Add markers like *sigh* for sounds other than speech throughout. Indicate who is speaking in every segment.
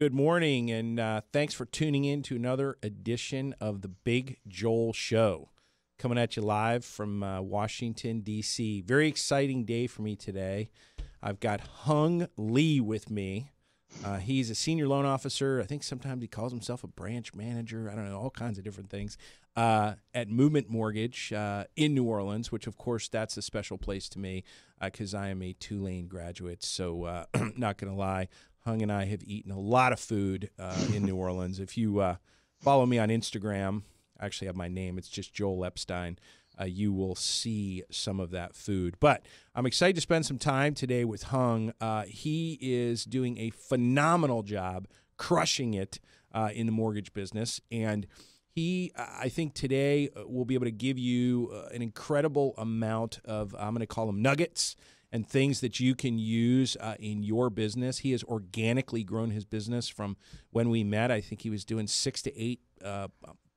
Speaker 1: Good morning, and uh, thanks for tuning in to another edition of the Big Joel Show. Coming at you live from uh, Washington, D.C. Very exciting day for me today. I've got Hung Le with me. Uh, he's a senior loan officer. I think sometimes he calls himself a branch manager. I don't know, all kinds of different things uh, at Movement Mortgage uh, in New Orleans, which, of course, that's a special place to me because I am a Tulane graduate. So, uh, *clears throat* not going to lie, Hung and I have eaten a lot of food uh, in New *laughs* Orleans. If you uh, follow me on Instagram, I actually have my name, it's just Joel Epstein uh, you will see some of that food. But I'm excited to spend some time today with Hung. Uh, he is doing a phenomenal job, crushing it uh, in the mortgage business. And he, I think today, uh, will be able to give you uh, an incredible amount of, I'm going to call them nuggets and things that you can use uh, in your business. He has organically grown his business from when we met. I think he was doing six to eight uh,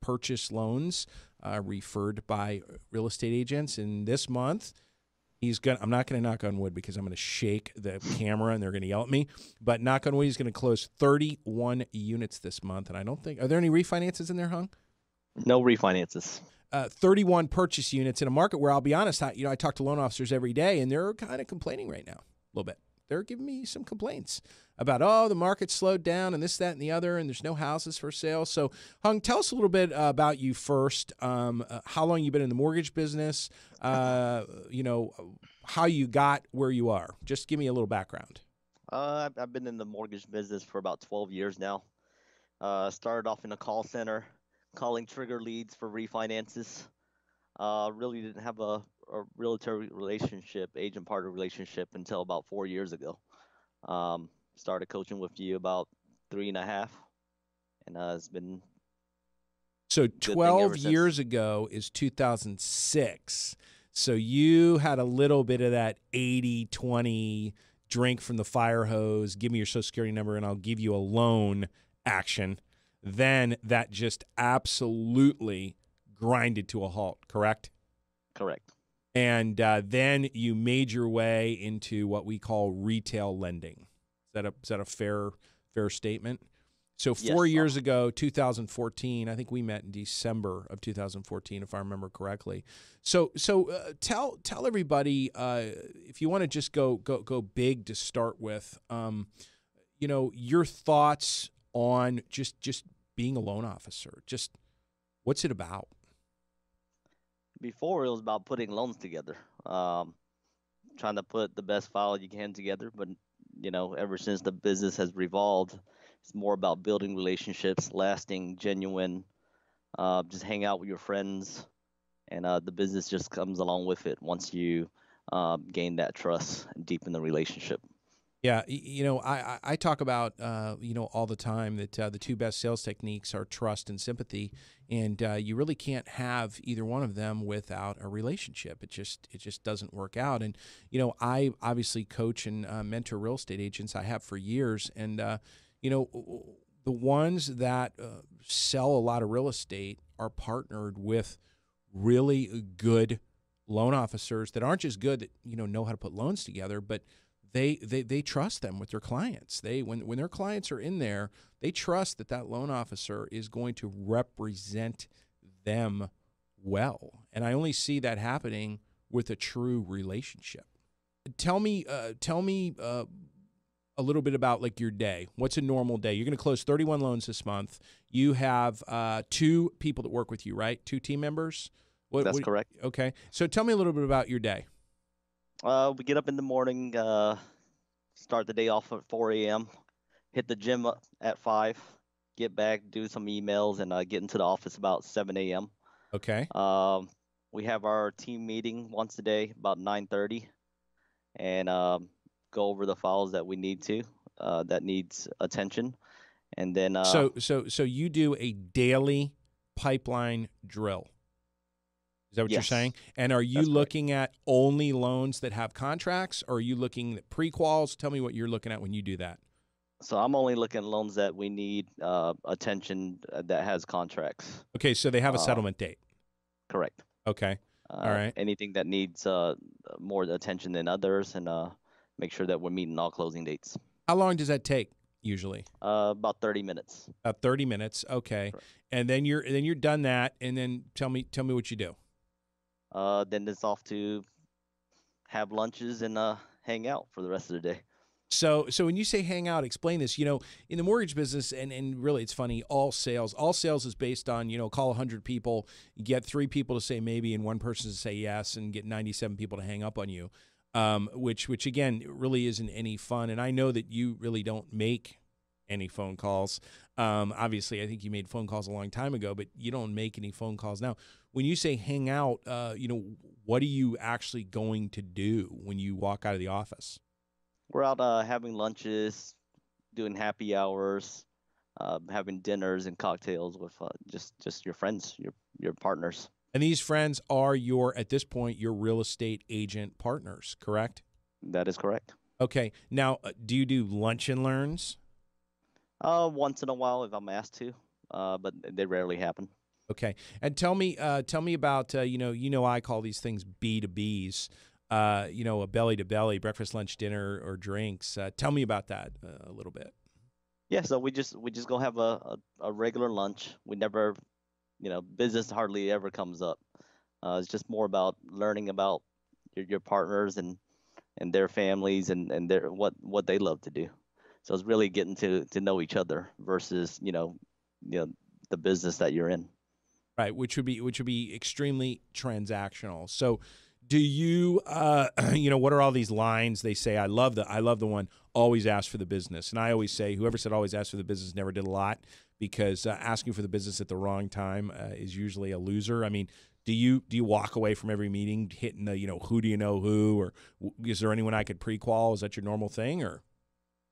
Speaker 1: purchase loans uh, referred by real estate agents. And this month, he's going to, I'm not going to knock on wood because I'm going to shake the camera and they're going to yell at me. But knock on wood, he's going to close 31 units this month. And I don't think, are there any refinances in there, Hung?
Speaker 2: No refinances.
Speaker 1: Uh, 31 purchase units in a market where I'll be honest, I, you know, I talk to loan officers every day and they're kind of complaining right now a little bit. They're giving me some complaints about oh the market slowed down and this that and the other and there's no houses for sale. So hung tell us a little bit uh, about you first. Um, uh, how long you've been in the mortgage business? Uh, *laughs* you know how you got where you are. Just give me a little background.
Speaker 2: Uh, i've been in the mortgage business for about 12 years now. Uh, started off in a call center calling trigger leads for refinances uh, really didn't have a, a realtor relationship agent partner relationship until about four years ago um, started coaching with you about three and a half, and uh, it's been.
Speaker 1: So twelve years ago is 2006. So you had a little bit of that 80-20 drink from the fire hose. Give me your social security number, and I'll give you a loan action. Then that just absolutely grinded to a halt. Correct.
Speaker 2: Correct.
Speaker 1: And uh, then you made your way into what we call retail lending. Is that a is that a fair fair statement? So four
Speaker 2: yes,
Speaker 1: years ago, 2014, I think we met in December of 2014, if I remember correctly. So so uh, tell tell everybody uh, if you want to just go go go big to start with. Um, you know your thoughts on just just being a loan officer. Just what's it about?
Speaker 2: Before it was about putting loans together, um, trying to put the best file you can together, but you know, ever since the business has revolved, it's more about building relationships, lasting, genuine. Uh, just hang out with your friends, and uh, the business just comes along with it once you uh, gain that trust and deepen the relationship.
Speaker 1: Yeah, you know, I, I talk about uh, you know all the time that uh, the two best sales techniques are trust and sympathy, and uh, you really can't have either one of them without a relationship. It just it just doesn't work out. And you know, I obviously coach and uh, mentor real estate agents. I have for years, and uh, you know, the ones that uh, sell a lot of real estate are partnered with really good loan officers that aren't just good that you know know how to put loans together, but they, they they trust them with their clients. They when when their clients are in there, they trust that that loan officer is going to represent them well. And I only see that happening with a true relationship. Tell me, uh, tell me uh, a little bit about like your day. What's a normal day? You're going to close 31 loans this month. You have uh, two people that work with you, right? Two team members.
Speaker 2: What, That's what, correct.
Speaker 1: Okay, so tell me a little bit about your day.
Speaker 2: Uh, we get up in the morning, uh, start the day off at 4 a.m., hit the gym at 5, get back, do some emails, and uh, get into the office about 7 a.m.
Speaker 1: Okay.
Speaker 2: Um, we have our team meeting once a day about 9:30, and um, go over the files that we need to uh, that needs attention, and then. Uh,
Speaker 1: so so so you do a daily pipeline drill. Is that what
Speaker 2: yes.
Speaker 1: you're saying? And are you
Speaker 2: That's
Speaker 1: looking
Speaker 2: correct.
Speaker 1: at only loans that have contracts, or are you looking at pre-quals? Tell me what you're looking at when you do that.
Speaker 2: So I'm only looking at loans that we need uh, attention uh, that has contracts.
Speaker 1: Okay, so they have a
Speaker 2: Uh,
Speaker 1: settlement date.
Speaker 2: Correct.
Speaker 1: Okay.
Speaker 2: Uh,
Speaker 1: All right.
Speaker 2: Anything that needs uh, more attention than others, and uh, make sure that we're meeting all closing dates.
Speaker 1: How long does that take? usually?
Speaker 2: Uh, about 30 minutes.
Speaker 1: About 30 minutes. Okay.
Speaker 2: Correct.
Speaker 1: And then you're then you're done that and then tell me tell me what you do.
Speaker 2: Uh, then it's off to have lunches and uh, hang out for the rest of the day.
Speaker 1: So, so when you say hang out, explain this. You know, in the mortgage business, and, and really, it's funny. All sales, all sales is based on you know, call hundred people, get three people to say maybe, and one person to say yes, and get ninety-seven people to hang up on you. Um, which, which again, really isn't any fun. And I know that you really don't make any phone calls. Um, obviously, I think you made phone calls a long time ago, but you don't make any phone calls now. When you say hang out, uh, you know, what are you actually going to do when you walk out of the office?
Speaker 2: We're out uh, having lunches, doing happy hours, uh, having dinners and cocktails with uh, just just your friends, your your partners.
Speaker 1: And these friends are your, at this point, your real estate agent partners, correct?
Speaker 2: That is correct.
Speaker 1: Okay. Now, uh, do you do lunch and learns?
Speaker 2: Uh, once in a while if I'm asked to, uh, but they rarely happen.
Speaker 1: Okay. And tell me, uh, tell me about, uh, you know, you know, I call these things B to Bs. Uh, you know, a belly to belly, breakfast, lunch, dinner, or drinks. Uh, tell me about that uh, a little bit.
Speaker 2: Yeah, so we just we just go have a, a, a regular lunch. We never, you know, business hardly ever comes up. Uh, it's just more about learning about your, your partners and and their families and and their what what they love to do. So it's really getting to to know each other versus you know you know the business that you're in.
Speaker 1: Right, which would be which would be extremely transactional. So, do you uh, *clears throat* you know what are all these lines they say? I love the I love the one always ask for the business, and I always say whoever said always ask for the business never did a lot because uh, asking for the business at the wrong time uh, is usually a loser. I mean, do you do you walk away from every meeting hitting the you know who do you know who or is there anyone I could pre-qual? Is that your normal thing or?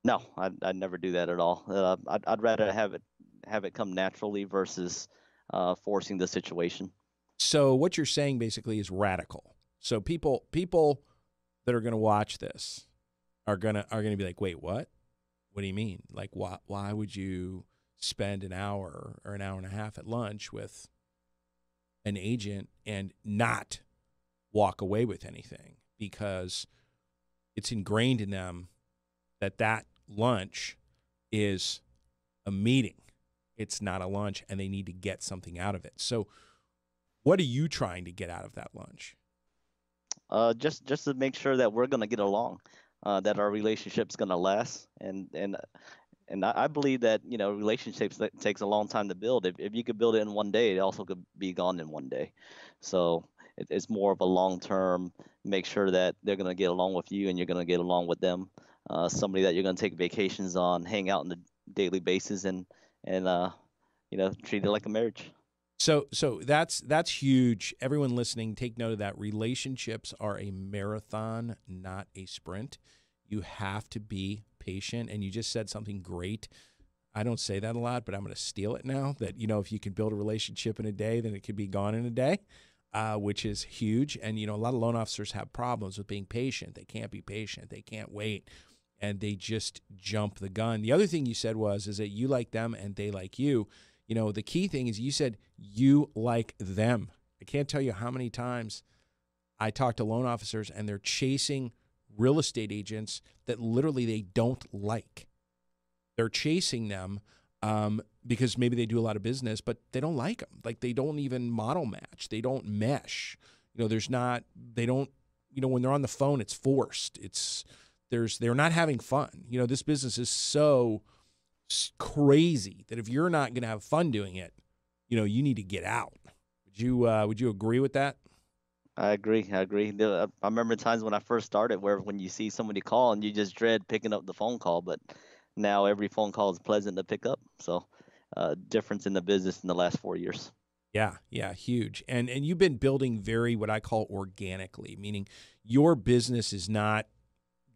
Speaker 2: No, I'd, I'd never do that at all. Uh, I'd, I'd rather have it have it come naturally versus uh, forcing the situation.
Speaker 1: So what you're saying basically is radical. So people people that are going to watch this are gonna are gonna be like, wait, what? What do you mean? Like, why why would you spend an hour or an hour and a half at lunch with an agent and not walk away with anything because it's ingrained in them that that lunch is a meeting. It's not a lunch and they need to get something out of it. So what are you trying to get out of that lunch?
Speaker 2: Uh, just just to make sure that we're gonna get along, uh, that our relationship's gonna last, and and and I, believe that you know relationships takes a long time to build. If if you could build it in one day, it also could be gone in one day. So it, it's more of a long term. Make sure that they're gonna get along with you, and you're gonna get along with them. Uh, somebody that you're gonna take vacations on, hang out on a daily basis, and and uh, you know treat it like a marriage.
Speaker 1: So so that's that's huge. Everyone listening, take note of that. Relationships are a marathon, not a sprint. You have to be patient and you just said something great. I don't say that a lot, but I'm going to steal it now that you know if you can build a relationship in a day, then it could be gone in a day. Uh, which is huge. And you know, a lot of loan officers have problems with being patient. They can't be patient. They can't wait, and they just jump the gun. The other thing you said was is that you like them and they like you you know, the key thing is you said you like them. I can't tell you how many times I talk to loan officers and they're chasing real estate agents that literally they don't like. They're chasing them um, because maybe they do a lot of business, but they don't like them. Like they don't even model match. They don't mesh. You know, there's not. They don't. You know, when they're on the phone, it's forced. It's there's. They're not having fun. You know, this business is so crazy that if you're not going to have fun doing it, you know, you need to get out. Would you uh, would you agree with that?
Speaker 2: I agree. I agree. I remember times when I first started where when you see somebody call and you just dread picking up the phone call, but now every phone call is pleasant to pick up. So, uh, difference in the business in the last four years.
Speaker 1: Yeah, yeah, huge. And and you've been building very what I call organically, meaning your business is not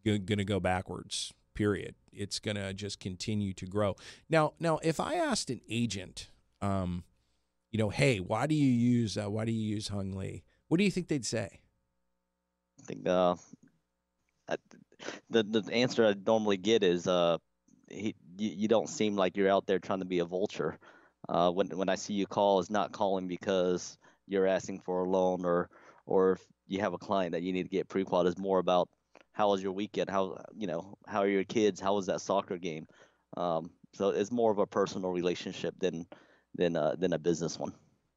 Speaker 1: going to go backwards period. It's going to just continue to grow. Now, now, if I asked an agent, um, you know, hey, why do you use uh, why do you use Hung Le? What do you think they'd say?
Speaker 2: I think uh, the the answer I normally get is uh, he, you, you don't seem like you're out there trying to be a vulture. Uh, when when I see you call, is not calling because you're asking for a loan or or if you have a client that you need to get pre-qualified. Is more about how was your weekend? How you know how are your kids? How was that soccer game? Um, so it's more of a personal relationship than than uh, than a business one.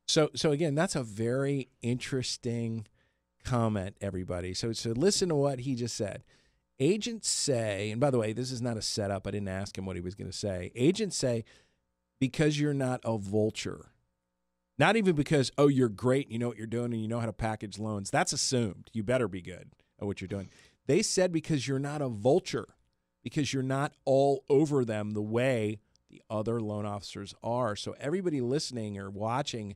Speaker 1: So so again, that's a very interesting comment, everybody. So so listen to what he just said. Agents say, and by the way, this is not a setup. I didn't ask him what he was going to say. Agents say, because you're not a vulture, not even because, oh, you're great, you know what you're doing, and you know how to package loans. That's assumed. You better be good at what you're doing. They said because you're not a vulture, because you're not all over them the way the other loan officers are. So everybody listening or watching,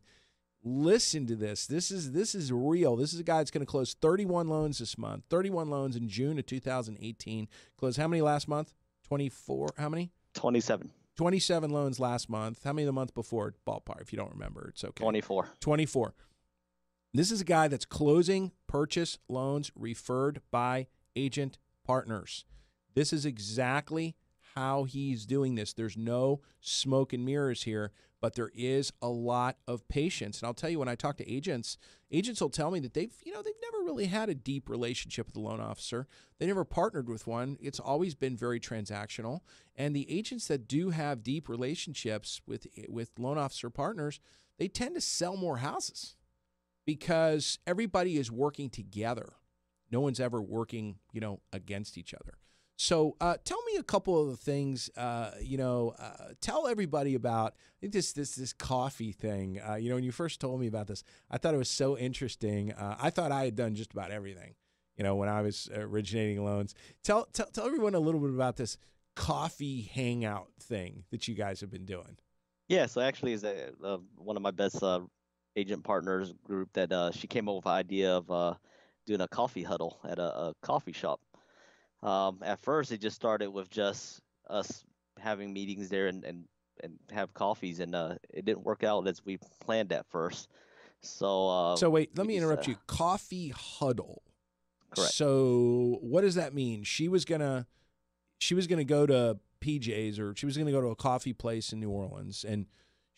Speaker 1: listen to this. This is this is real. This is a guy that's going to close 31 loans this month. 31 loans in June of 2018. Close how many last month? 24. How many?
Speaker 2: 27.
Speaker 1: 27 loans last month. How many the month before? Ballpark. If you don't remember, it's okay.
Speaker 2: 24.
Speaker 1: 24. This is a guy that's closing purchase loans referred by agent partners. This is exactly how he's doing this. There's no smoke and mirrors here, but there is a lot of patience. And I'll tell you, when I talk to agents, agents will tell me that they've, you know, they've never really had a deep relationship with a loan officer. They never partnered with one. It's always been very transactional. And the agents that do have deep relationships with with loan officer partners, they tend to sell more houses because everybody is working together. No one's ever working, you know, against each other. So, uh, tell me a couple of the things. Uh, you know, uh, tell everybody about this this this coffee thing. Uh, you know, when you first told me about this, I thought it was so interesting. Uh, I thought I had done just about everything. You know, when I was originating loans. Tell tell tell everyone a little bit about this coffee hangout thing that you guys have been doing.
Speaker 2: Yeah, so actually, is a, uh, one of my best agent partners group that she came up with the idea of doing a coffee huddle at a, a coffee shop um, at first, it just started with just us having meetings there and, and, and have coffees, and uh, it didn't work out as we planned at first. So, uh,
Speaker 1: so wait, let me interrupt uh, you. Coffee huddle.
Speaker 2: Correct.
Speaker 1: So, what does that mean? She was gonna, she was gonna go to PJ's or she was gonna go to a coffee place in New Orleans, and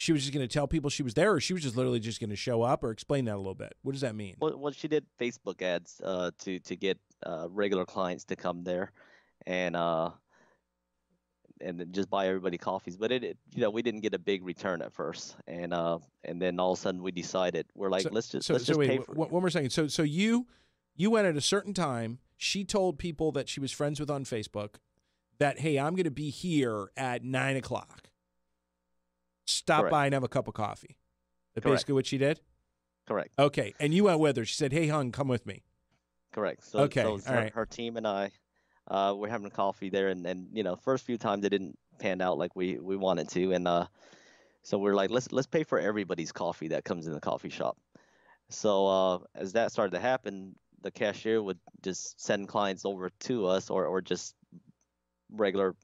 Speaker 1: she was just going to tell people she was there, or she was just literally just going to show up, or explain that a little bit. What does that mean?
Speaker 2: Well, well she did Facebook ads uh, to to get uh, regular clients to come there, and uh, and just buy everybody coffees. But it, it, you know, we didn't get a big return at first, and uh, and then all of a sudden we decided we're like,
Speaker 1: so,
Speaker 2: let's just
Speaker 1: so,
Speaker 2: let's
Speaker 1: so
Speaker 2: just
Speaker 1: wait,
Speaker 2: pay for
Speaker 1: one, one more second. So so you you went at a certain time. She told people that she was friends with on Facebook that hey, I'm going to be here at nine o'clock stop
Speaker 2: Correct.
Speaker 1: by and have a cup of coffee. That's
Speaker 2: Correct.
Speaker 1: basically what she did.
Speaker 2: Correct.
Speaker 1: Okay, and you went with her. She said, "Hey, hon, come with me."
Speaker 2: Correct. So,
Speaker 1: Okay,
Speaker 2: so her,
Speaker 1: right.
Speaker 2: her team and I, uh, we're having coffee there, and, and you know, first few times it didn't pan out like we, we wanted to, and uh, so we're like, let's let's pay for everybody's coffee that comes in the coffee shop. So uh, as that started to happen, the cashier would just send clients over to us, or or just regular,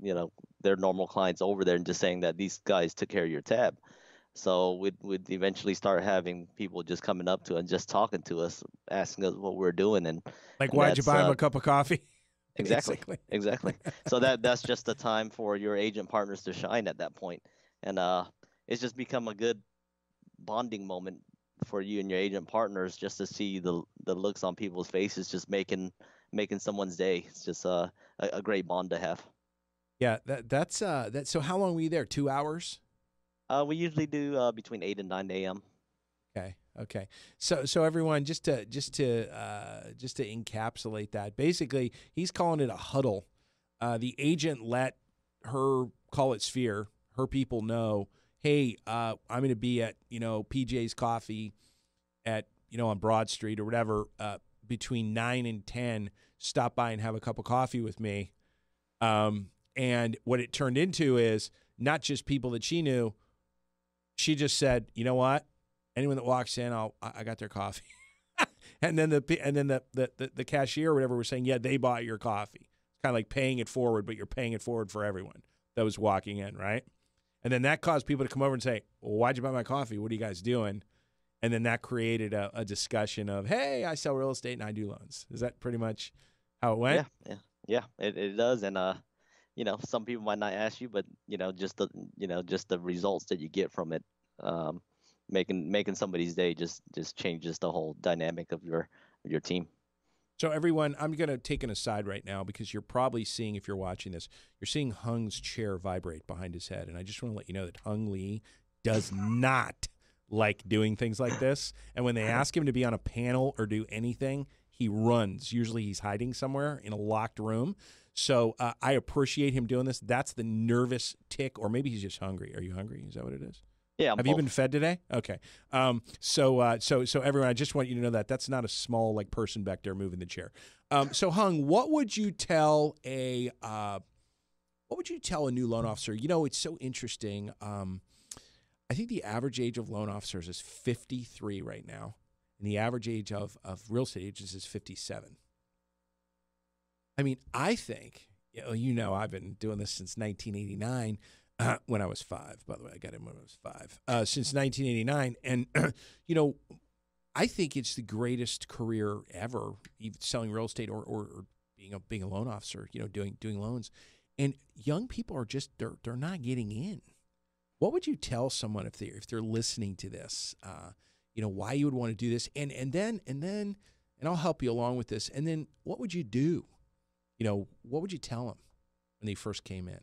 Speaker 2: you know, their normal clients over there, and just saying that these guys took care of your tab. So we'd, we'd eventually start having people just coming up to us and just talking to us, asking us what we're doing. And
Speaker 1: Like,
Speaker 2: And
Speaker 1: why'd you buy him
Speaker 2: uh,
Speaker 1: a cup of coffee? *laughs*
Speaker 2: exactly,
Speaker 1: Basically. *laughs*
Speaker 2: exactly. So that that's just the time for your agent partners to shine at that point. And uh, it's just become a good bonding moment for you and your agent partners just to see the the looks on people's faces, just making making someone's day. It's just uh, a, a great bond to have.
Speaker 1: Yeah, that that's uh that. So how long were you there? Two hours.
Speaker 2: Uh, we usually do uh, between 8 and 9 a.m.
Speaker 1: Okay. Okay. So so everyone, just to just to uh, just to encapsulate that, basically, he's calling it a huddle. Uh, the agent let her call it sphere. Her people know, hey, uh, I'm going to be at you know PJ's Coffee at you know on Broad Street or whatever uh, between nine and ten. Stop by and have a cup of coffee with me. Um, and what it turned into is not just people that she knew. She just said, you know what? anyone that walks in, I'll I got their coffee. *laughs* and then the and then the, the the the cashier or whatever was saying, yeah, they bought your coffee. It's kind of like paying it forward, but you're paying it forward for everyone that was walking in, right? And then that caused people to come over and say, well, "Why'd you buy my coffee? What are you guys doing?" And then that created a, a discussion of, "Hey, I sell real estate and I do loans." Is that pretty much how it went?
Speaker 2: Yeah, yeah, yeah. It, it does, and uh, you know, some people might not ask you, but you know, just the you know, just the results that you get from it, um, making making somebody's day just just changes the whole dynamic of your of your team.
Speaker 1: So everyone, I'm going to take an aside right now because you're probably seeing, if you're watching this, you're seeing Hung's chair vibrate behind his head, and I just want to let you know that Hung Le does not like doing things like this. And when they *laughs* ask him to be on a panel or do anything, he runs. Usually, he's hiding somewhere in a locked room. So uh, I appreciate him doing this. That's the nervous tic, or maybe he's just hungry. Are you hungry? Is that what it is?
Speaker 2: Yeah. I'm
Speaker 1: Have you been fed today? Okay. Um, so, uh, so, so everyone, I just want you to know that that's not a small like person back there moving the chair. Um, so, Hung, what would you tell a uh, what would you tell a new loan officer? You know, it's so interesting. Um, I think the average age of loan officers is 53 right now, and the average age of of real estate agents is 57. I mean, I think you know, you know I've been doing this since 1989 uh, *clears throat* when I was five. By the way, I got in when I was five. Uh, since 1989, and *clears throat* you know, I think it's the greatest career ever, selling real estate or, or, or being a being a loan officer. You know, doing doing loans, and young people are just they're they're not getting in. What would you tell someone if they if they're listening to this? Uh, you know, why you would want to do this, and and then and then and I'll help you along with this. And then what would you do? You know, what would you tell them when they first came in?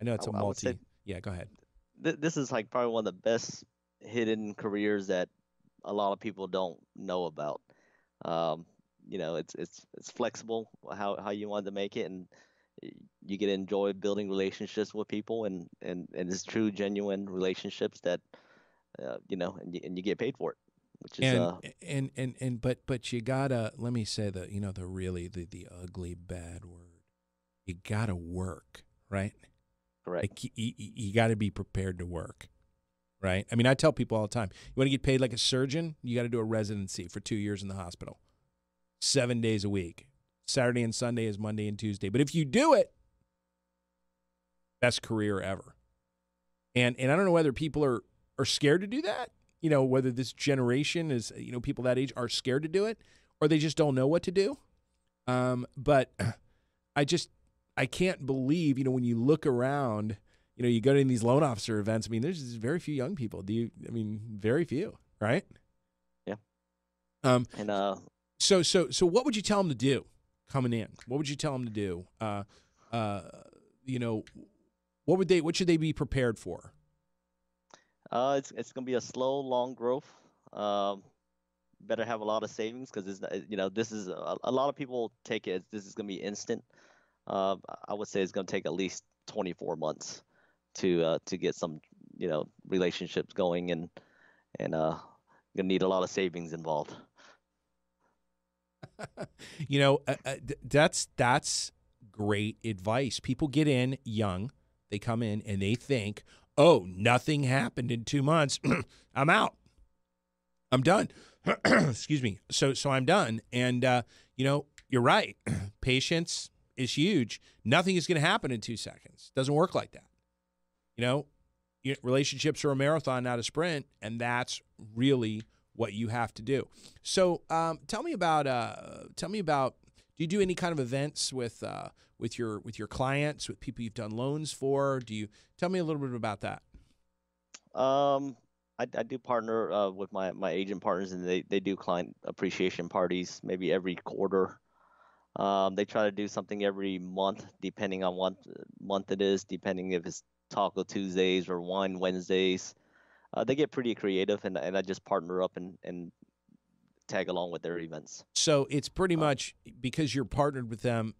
Speaker 1: I know it's a
Speaker 2: I,
Speaker 1: multi. yeah, go ahead.
Speaker 2: th- this is like probably one of the best hidden careers that a lot of people don't know about. Um, you know, it's it's it's flexible how how you want to make it, and you get to enjoy building relationships with people, and and and it's true, genuine relationships that, uh, you know, and you, and you get paid for it, which is
Speaker 1: and,
Speaker 2: uh,
Speaker 1: and and and but but you gotta let me say the you know the really the the ugly bad word. You gotta work, right?
Speaker 2: correct.
Speaker 1: Like you, you, you got to be prepared to work, right? I mean, I tell people all the time, you want to get paid like a surgeon, you got to do a residency for two years in the hospital, seven days a week. Saturday and Sunday is Monday and Tuesday. But if you do it, best career ever. And and I don't know whether people are are scared to do that. You know, whether this generation is you know people that age are scared to do it, or they just don't know what to do. Um, but *clears throat* I just I can't believe, you know, when you look around, you know, you go to these loan officer events. I mean, there's very few young people. Do you? I mean, very few, right?
Speaker 2: Yeah.
Speaker 1: Um.
Speaker 2: And uh,
Speaker 1: So, so, so, what would you tell them to do coming in? What would you tell them to do? Uh, uh, you know, what would they? What should they be prepared for?
Speaker 2: Uh, it's it's gonna be a slow, long growth. Um, better have a lot of savings because it's you know this is a, a lot of people take it this is gonna be instant. Uh, I would say it's gonna take at least 24 months to uh, to get some you know relationships going and and uh gonna need a lot of savings involved. *laughs*
Speaker 1: you know, uh, uh, that's that's great advice. People get in young, they come in and they think, "Oh, nothing happened in 2 months. *clears throat* I'm out. I'm done." *clears throat* Excuse me. So so I'm done. And uh, you know, you're right. *clears throat* Patience is huge. Nothing is going to happen in 2 seconds. Doesn't work like that. You know, relationships are a marathon, not a sprint, and that's really what you have to do. So, um, tell me about uh, tell me about. Do you do any kind of events with uh, with your with your clients, with people you've done loans for? Do you tell me a little bit about that?
Speaker 2: Um, I, I do partner uh, with my, my agent partners, and they, they do client appreciation parties maybe every quarter. Um, they try to do something every month, depending on what month it is, depending if it's Taco Tuesdays or Wine Wednesdays. Uh, they get pretty creative, and, and I just partner up and, and tag along with their events.
Speaker 1: So it's pretty much because you're partnered with them.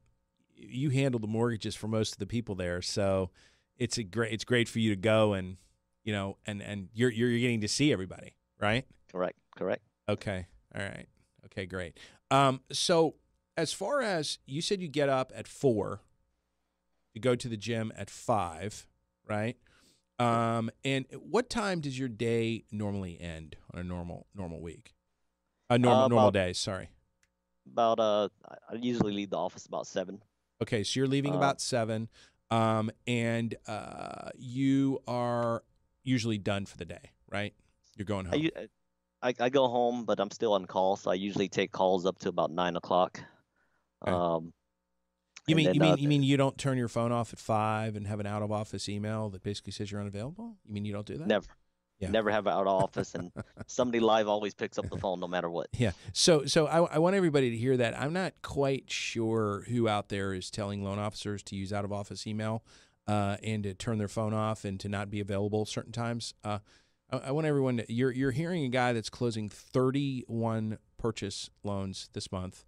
Speaker 1: You handle the mortgages for most of the people there, so it's a great. It's great for you to go and you know and and you're you're getting to see everybody, right?
Speaker 2: Correct, correct.
Speaker 1: Okay. All right. Okay, great. Um, so as far as you said you get up at four, you go to the gym at five, right? Um, and what time does your day normally end on a normal normal week? A normal
Speaker 2: Uh,
Speaker 1: normal day, sorry.
Speaker 2: About uh, I usually leave the office about seven.
Speaker 1: Okay, so you're leaving
Speaker 2: Uh,
Speaker 1: about seven, um, and uh, you are usually done for the day, right? You're going home.
Speaker 2: I, I, I go home, but I'm still on call, so I usually take calls up to about nine o'clock.
Speaker 1: Okay.
Speaker 2: Um,
Speaker 1: You mean
Speaker 2: then,
Speaker 1: you mean
Speaker 2: uh,
Speaker 1: you mean you don't turn your phone off at five and have an out of office email that basically says you're unavailable? You mean you don't do that?
Speaker 2: never,
Speaker 1: Yeah.
Speaker 2: Never have out of office, and *laughs* somebody live always picks up the phone no matter what.
Speaker 1: Yeah. So so I, I want everybody to hear that. I'm not quite sure who out there is telling loan officers to use out of office email uh, and to turn their phone off and to not be available certain times. Uh, I, I want everyone to you're you're hearing a guy that's closing 31 purchase loans this month.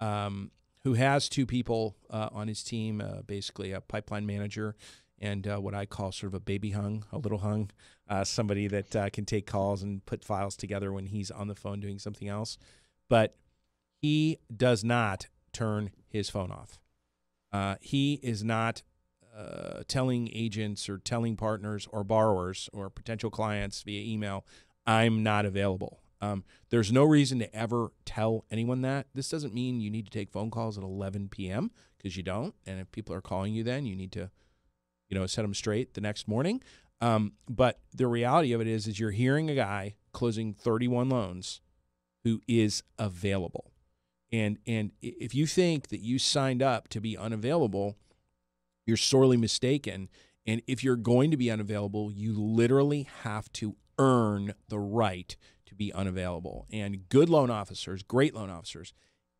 Speaker 1: Um, who has two people uh, on his team, uh, basically a pipeline manager and uh, what I call sort of a baby hung, a little hung, uh, somebody that uh, can take calls and put files together when he's on the phone doing something else. But he does not turn his phone off. Uh, he is not uh, telling agents or telling partners or borrowers or potential clients via email, I'm not available. Um, there's no reason to ever tell anyone that. This doesn't mean you need to take phone calls at 11 p.m. because you don't. And if people are calling you, then you need to you know, set them straight the next morning. Um, but the reality of it is, is you're hearing a guy closing 31 loans who is available, and and if you think that you signed up to be unavailable, you're sorely mistaken. And if you're going to be unavailable, you literally have to earn the right to be unavailable. And good loan officers, great loan officers,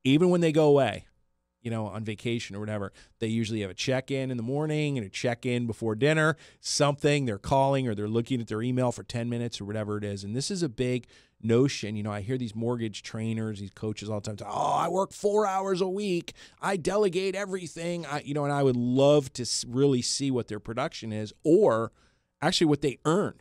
Speaker 1: even when they go away, you know, on vacation or whatever, they usually have a check in in the morning and a check in before dinner, something they're calling or they're looking at their email for 10 minutes or whatever it is. And this is a big notion. You know, I hear these mortgage trainers, these coaches all the time. Oh, I work four hours a week. I delegate everything. I, you know, and I would love to really see what their production is or actually what they earn.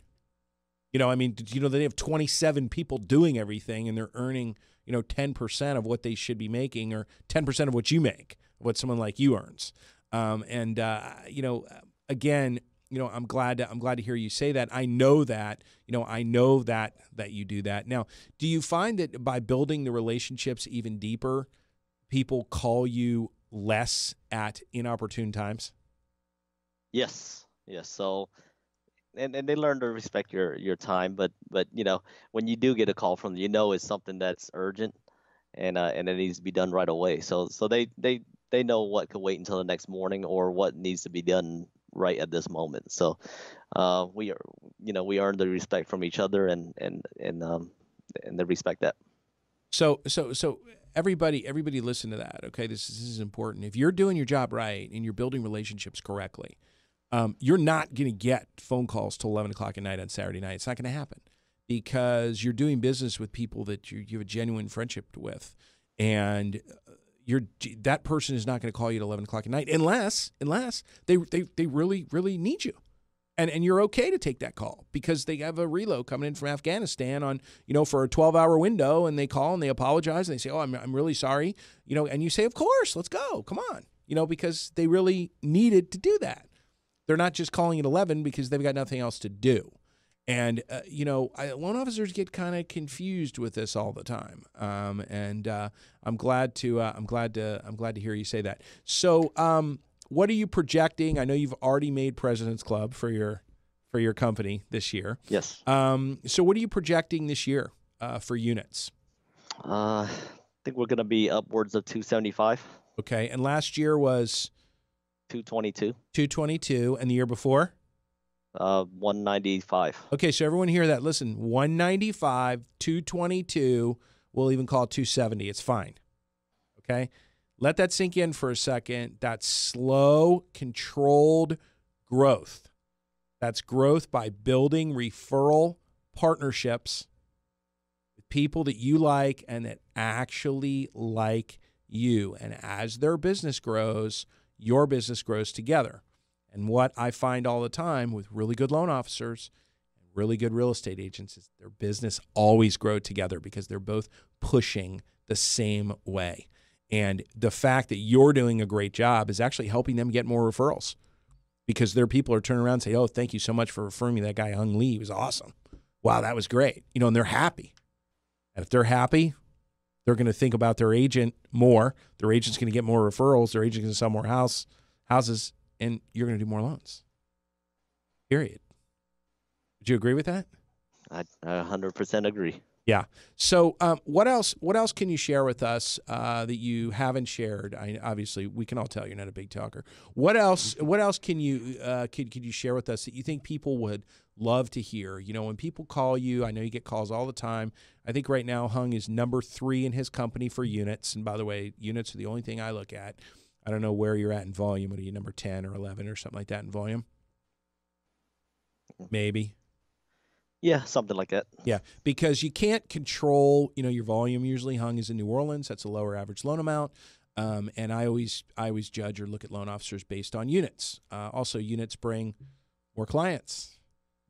Speaker 1: You know, I mean, you know, they have 27 people doing everything and they're earning you know 10% of what they should be making or 10% of what you make what someone like you earns. Um, and uh, you know again you know i'm glad to, i'm glad to hear you say that. I know that you know i know that that you do that. Now do you find that by building the relationships even deeper people call you less at inopportune times?
Speaker 2: Yes. Yes. So and, and they learn to respect your your time but but you know when you do get a call from them you know it's something that's urgent and uh, and it needs to be done right away. So so they they they know what could wait until the next morning or what needs to be done right at this moment. So uh, we are you know we earn the respect from each other and and and um and they respect that.
Speaker 1: So so so everybody everybody listen to that okay? This, this is important. If you're doing your job right and you're building relationships correctly um, you're not going to get phone calls till 11 o'clock at night on Saturday night. It's not going to happen because you're doing business with people that you, you have a genuine friendship with, and uh, you're that person is not going to call you at 11 o'clock at night unless unless they they, they really really need you. And, and you're okay to take that call because they have a reload coming in from Afghanistan on you know for a 12 hour window and they call and they apologize and they say oh I'm, I'm really sorry you know and you say of course let's go come on you know because they really needed to do that they're not just calling it 11 because they've got nothing else to do. And uh, you know, I, loan officers get kind of confused with this all the time. Um, and uh, I'm glad to uh, I'm glad to I'm glad to hear you say that. So, um, what are you projecting? I know you've already made President's Club for your for your company this year.
Speaker 2: Yes.
Speaker 1: Um, so, what are you projecting this year uh, for units?
Speaker 2: Uh, I think we're going to be upwards of 275.
Speaker 1: Okay, and last year was
Speaker 2: 222.
Speaker 1: 222. And the year before?
Speaker 2: Uh, 195.
Speaker 1: Okay, so everyone hear that. Listen, 195, 222. We'll even call it 270. It's fine. Okay? Let that sink in for a second. That's slow, controlled growth. That's growth by building referral partnerships with people that you like and that actually like you. And as their business grows, your business grows together. And what I find all the time with really good loan officers and really good real estate agents is their business always grow together because they're both pushing the same way. And the fact that you're doing a great job is actually helping them get more referrals because their people are turning around and say, "Oh, thank you so much for referring me that guy Hung Le. He was awesome. Wow, that was great." You know, and they're happy. And if they're happy, they're going to think about their agent more. Their agent's going to get more referrals. Their agent's going to sell more house houses, and you're going to do more loans. Period. Would you agree with that?
Speaker 2: I, I 100% agree.
Speaker 1: Yeah. So, um, what else? What else can you share with us uh, that you haven't shared? I, obviously, we can all tell you're not a big talker. What else? What else can you uh, could could you share with us that you think people would love to hear? You know, when people call you, I know you get calls all the time. I think right now Hung is number three in his company for units. And by the way, units are the only thing I look at. I don't know where you're at in volume. What are you number ten or eleven or something like that in volume? Maybe.
Speaker 2: Yeah, something like that.
Speaker 1: Yeah, because you can't control, you know, your volume. Usually, hung is in New Orleans. That's a lower average loan amount. Um, and I always, I always judge or look at loan officers based on units. Uh, also, units bring more clients.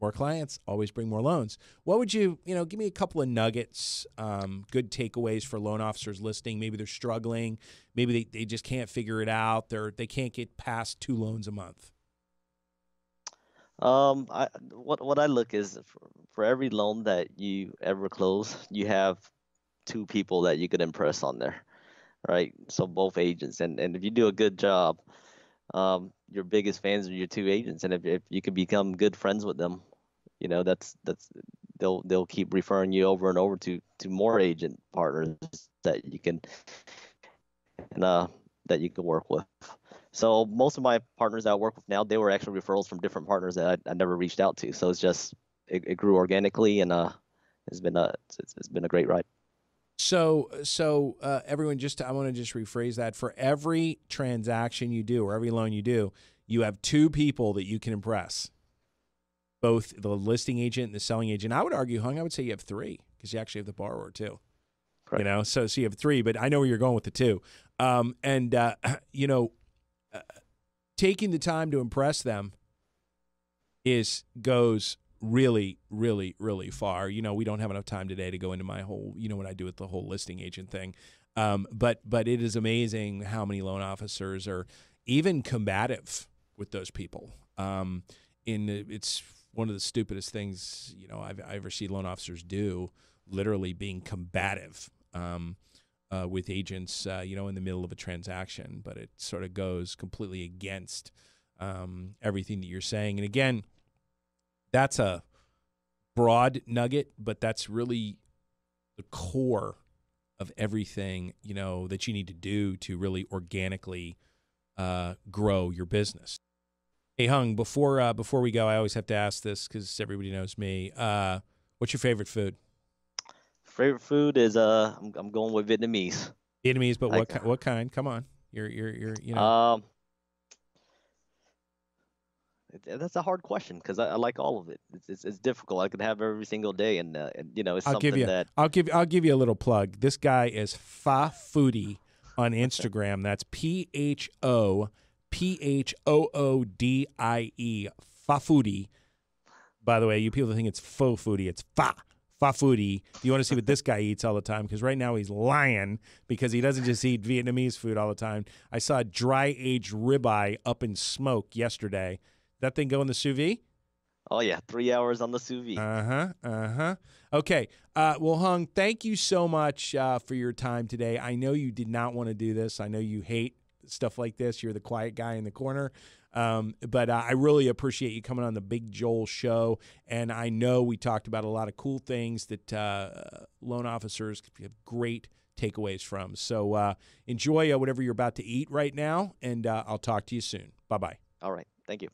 Speaker 1: More clients always bring more loans. What would you, you know, give me a couple of nuggets, um, good takeaways for loan officers listening. Maybe they're struggling. Maybe they, they just can't figure it out. They're they can't get past two loans a month.
Speaker 2: Um, I what what I look is for, for every loan that you ever close, you have two people that you could impress on there, right? So both agents, and and if you do a good job, um, your biggest fans are your two agents, and if if you can become good friends with them, you know that's that's they'll they'll keep referring you over and over to to more agent partners that you can and uh that you can work with. So most of my partners that I work with now, they were actually referrals from different partners that I, I never reached out to. So it's just it, it grew organically, and uh, it's been a it's, it's been a great ride.
Speaker 1: So, so uh, everyone, just I want to just rephrase that. For every transaction you do or every loan you do, you have two people that you can impress, both the listing agent and the selling agent. I would argue, Hung, I would say you have three because you actually have the borrower too.
Speaker 2: Correct.
Speaker 1: You know, so so you have three, but I know where you're going with the two. Um, and uh, *clears throat* you know, uh, taking the time to impress them is goes really, really, really far. You know, we don't have enough time today to go into my whole, you know, what I do with the whole listing agent thing. Um, but but it is amazing how many loan officers are even combative with those people. Um, in it's one of the stupidest things you know I've I ever see loan officers do. Literally being combative um, uh, with agents, uh, you know, in the middle of a transaction. But it sort of goes completely against um, everything that you're saying. And again, that's a broad nugget, but that's really the core of everything you know that you need to do to really organically uh, grow your business. Hey, Hung, before uh, before we go, I always have to ask this because everybody knows me. Uh, what's your favorite food?
Speaker 2: Favorite food is uh, I'm, I'm going with Vietnamese.
Speaker 1: Vietnamese, but what
Speaker 2: Like-
Speaker 1: ki- what kind? Come on, you're you're you're you know.
Speaker 2: Um, it- that's a hard question because I, I like all of it. It's, it's it's difficult. I could have every single day, and, uh, and you know, it's
Speaker 1: I'll
Speaker 2: something
Speaker 1: give you
Speaker 2: that
Speaker 1: I'll give I'll give you a little plug. This guy is Pho Phoodie on Instagram. That's P H O P H O O D I E Pho Phoodie. By the way, you people think it's faux foodie. It's fa fa foodie. You want to see what this guy eats all the time, because right now he's lying because he doesn't just eat Vietnamese food all the time. I saw a dry aged ribeye up in smoke yesterday. That thing go in the sous vide?
Speaker 2: oh yeah, three hours on the sous vide.
Speaker 1: Uh huh. Uh huh. Okay. Uh, well, Hung, thank you so much uh, for your time today. I know you did not want to do this. I know you hate stuff like this. You're the quiet guy in the corner. Um, but uh, I really appreciate you coming on the Big Joel show. And I know we talked about a lot of cool things that uh, loan officers have great takeaways from. So uh, enjoy uh, whatever you're about to eat right now, and uh, I'll talk to you soon. Bye bye.
Speaker 2: All right, thank you.